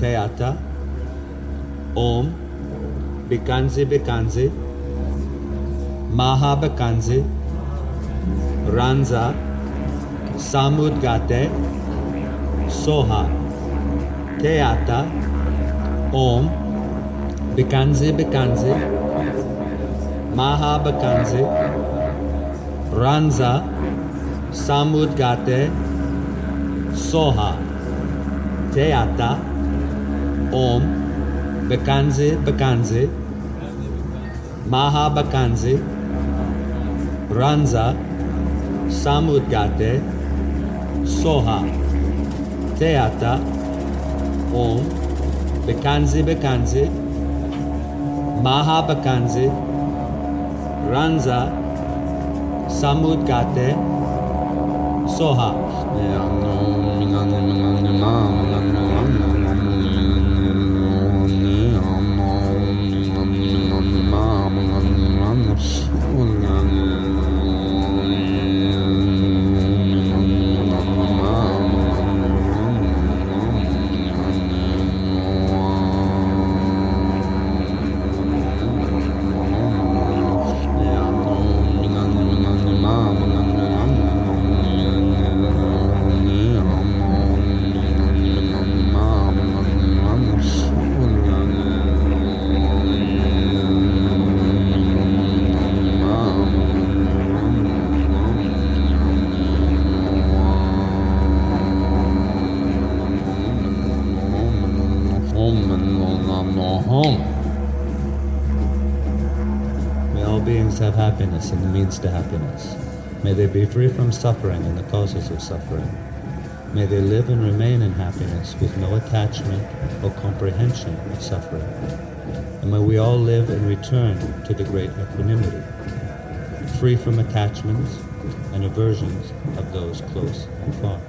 Teata, Om, Bikanzi Bikanzi, Maha Bikanzi, Ranza, Samudgate, Soha, Teata, Om, Bikanzi Bikanzi, Maha Bikanzi, Ranza, Samudgate, Soha, Teata, Om, Bikanzi Bikanzi, Maha Bikanzi, Ranza, Samudgate, Soha, Teata, Om, Bikanzi Bikanzi, Maha Bikanzi, Ranza, Samudgate, Soha. May all beings have happiness and the means to happiness. May they be free from suffering and the causes of suffering. May they live and remain in happiness with no attachment or comprehension of suffering. And may we all live and return to the great equanimity, free from attachments and aversions of those close and far.